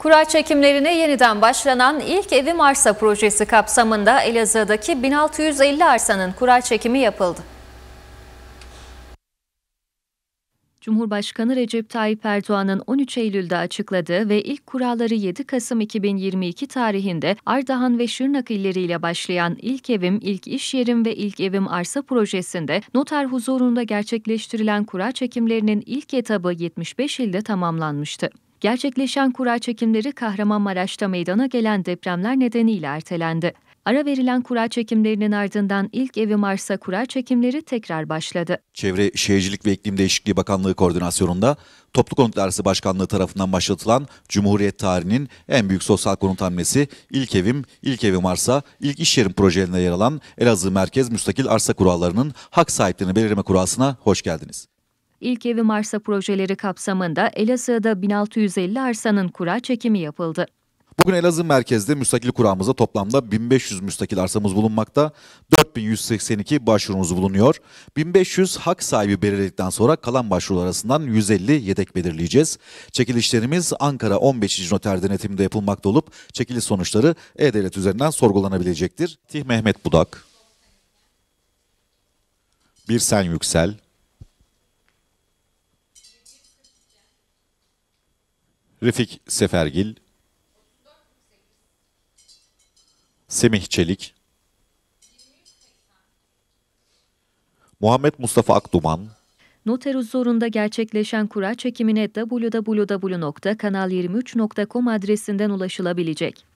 Kura çekimlerine yeniden başlanan ilk evim arsa projesi kapsamında Elazığ'daki 1650 arsanın kura çekimi yapıldı. Cumhurbaşkanı Recep Tayyip Erdoğan'ın 13 Eylül'de açıkladığı ve ilk kuralları 7 Kasım 2022 tarihinde Ardahan ve Şırnak illeriyle başlayan ilk evim, ilk iş yerim ve ilk evim arsa projesinde noter huzurunda gerçekleştirilen kura çekimlerinin ilk etabı 75 ilde tamamlanmıştı. Gerçekleşen kura çekimleri Kahramanmaraş'ta meydana gelen depremler nedeniyle ertelendi. Ara verilen kura çekimlerinin ardından ilk evim arsa kura çekimleri tekrar başladı. Çevre Şehircilik ve İklim Değişikliği Bakanlığı koordinasyonunda Toplu Konut Dairesi Başkanlığı tarafından başlatılan Cumhuriyet tarihinin en büyük sosyal konut hamlesi İlk Evim, İlk Evim Arsa, İlk İş Yerim projelerinde yer alan Elazığ Merkez Müstakil Arsa Kurallarının hak sahiplerini belirleme kurasına hoş geldiniz. İlk evim arsa projeleri kapsamında Elazığ'da 1650 arsanın kura çekimi yapıldı. Bugün Elazığ merkezde müstakil kuramızda toplamda 1500 müstakil arsamız bulunmakta. 4182 başvurumuz bulunuyor. 1500 hak sahibi belirledikten sonra kalan başvurular arasından 150 yedek belirleyeceğiz. Çekilişlerimiz Ankara 15. Noter denetiminde yapılmakta olup çekiliş sonuçları E-Devlet üzerinden sorgulanabilecektir. Tih Mehmet Budak, Bir Sen Yüksel, Refik Sefergil, Semih Çelik, Muhammed Mustafa Akduman, Noter huzurunda gerçekleşen kura çekimine www.kanal23.com adresinden ulaşılabilecek.